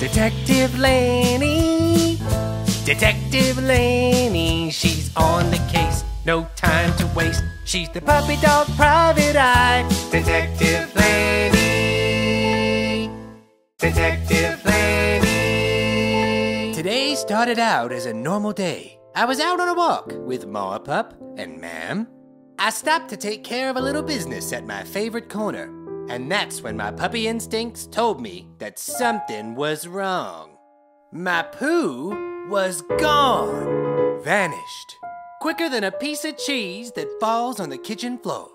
Detective Leni. Detective Leni. She's on the case. No time to waste. She's the puppy dog private eye. Detective Leni. Detective Leni. Today started out as a normal day. I was out on a walk with Ma Pup and Ma'am. I stopped to take care of a little business at my favorite corner. And that's when my puppy instincts told me that something was wrong. My poo was gone, vanished, quicker than a piece of cheese that falls on the kitchen floor.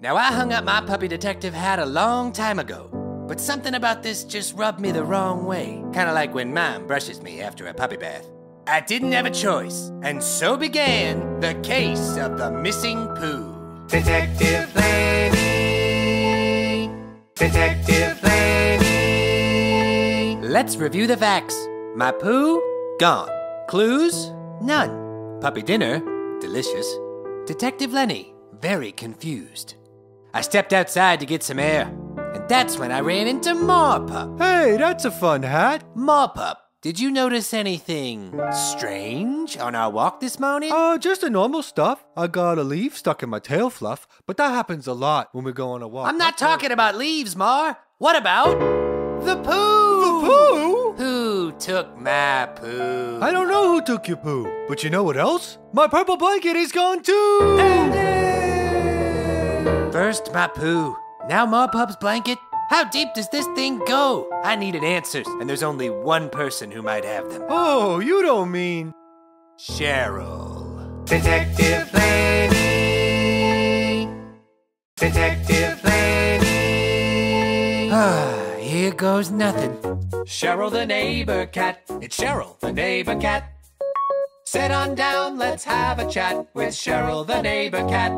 Now, I hung up my puppy detective hat a long time ago, but something about this just rubbed me the wrong way, kind of like when mom brushes me after a puppy bath. I didn't have a choice, and so began the case of the missing poo. Detective Leni. Detective Leni. Let's review the facts. My poo, gone. Clues, none. Puppy dinner, delicious. Detective Leni, very confused. I stepped outside to get some air, and that's when I ran into Marpup. Hey, that's a fun hat. Marpup, did you notice anything strange on our walk this morning? Uh, just the normal stuff. I got a leaf stuck in my tail fluff, but that happens a lot when we go on a walk. I'm not talking about leaves, Mar. What about the poo? The poo? Who took my poo? I don't know who took your poo, but you know what else? My purple blanket is gone too! First my poo, now Marpup's blanket. How deep does this thing go? I needed answers, and there's only one person who might have them. Oh, you don't mean. Cheryl. Detective Leni. Detective Leni. Ah, here goes nothing. Cheryl the neighbor cat. It's Cheryl the neighbor cat. Sit on down, let's have a chat with Cheryl the neighbor cat.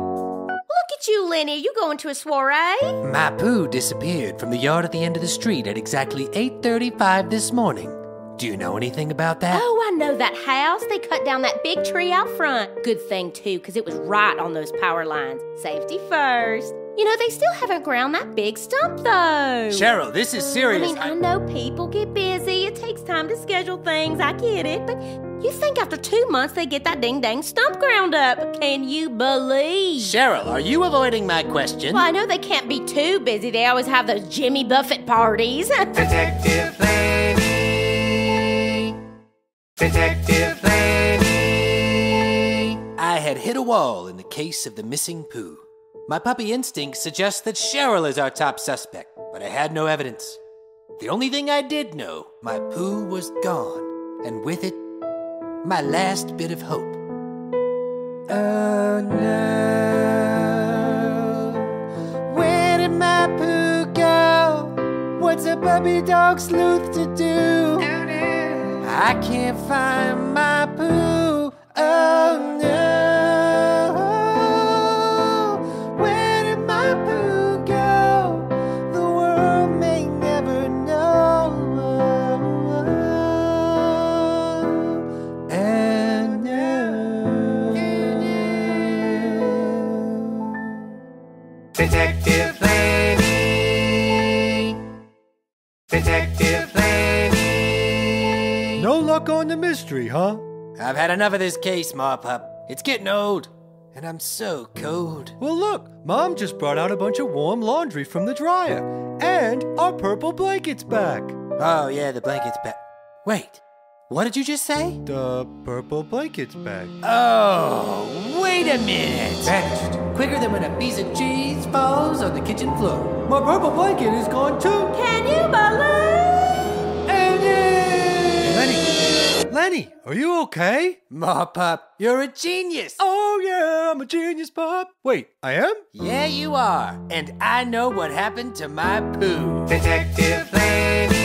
You, Leni. You going to a soiree? My poo disappeared from the yard at the end of the street at exactly 8:35 this morning. Do you know anything about that? Oh, I know that house. They cut down that big tree out front. Good thing, too, because it was right on those power lines. Safety first. You know, they still haven't ground that big stump, though. Cheryl, this is serious. I mean, I know people get busy. It takes time to schedule things. I get it. But you think after two months they get that ding dang stump ground up. Can you believe? Cheryl, are you avoiding my question? Well, I know they can't be too busy. They always have those Jimmy Buffett parties. Detective Leni. Detective Leni. I had hit a wall in the case of the missing poo. My puppy instinct suggests that Cheryl is our top suspect, but I had no evidence. The only thing I did know, my poo was gone, and with it, my last bit of hope. Oh no. Where did my poo go? What's a puppy dog sleuth to do? I can't find my poo. Oh Detective Leni. Detective Leni. No luck on the mystery, huh? I've had enough of this case, Ma Pup. It's getting old, and I'm so cold. Well, look, Mom just brought out a bunch of warm laundry from the dryer. And our purple blanket's back. Oh, yeah, the blanket's back. Wait, what did you just say? The purple blanket's back. Oh, wait a minute. Vanished. Quicker than when a piece of cheese falls on the kitchen floor. My purple blanket is gone too. Can you believe? Leni! Leni, are you okay? Marpup, you're a genius. Oh, yeah, I'm a genius pup. Wait, I am? Yeah, you are. And I know what happened to my poo. Detective Leni.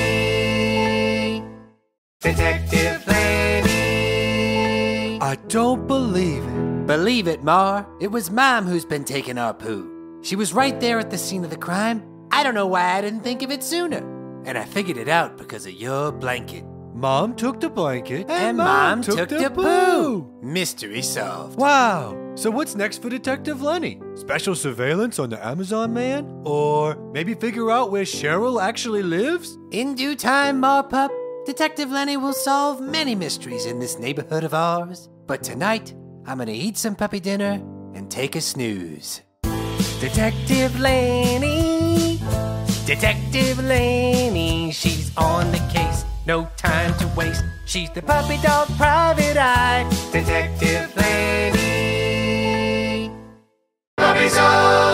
Detective Leni. I don't believe it. Believe it, Mar. It was Mom who's been taking our poo. She was right there at the scene of the crime. I don't know why I didn't think of it sooner. And I figured it out because of your blanket. Mom took the blanket, And, Mom, took, the poo. Mystery solved. Wow. So what's next for Detective Leni? Special surveillance on the Amazon man? Or maybe figure out where Cheryl actually lives? In due time, Marpup, Detective Leni will solve many mysteries in this neighborhood of ours. But tonight, I'm gonna eat some puppy dinner and take a snooze. Detective Leni, Detective Leni, she's on the case, no time to waste. She's the puppy dog private eye, Detective Leni. Puppy dog. Oh.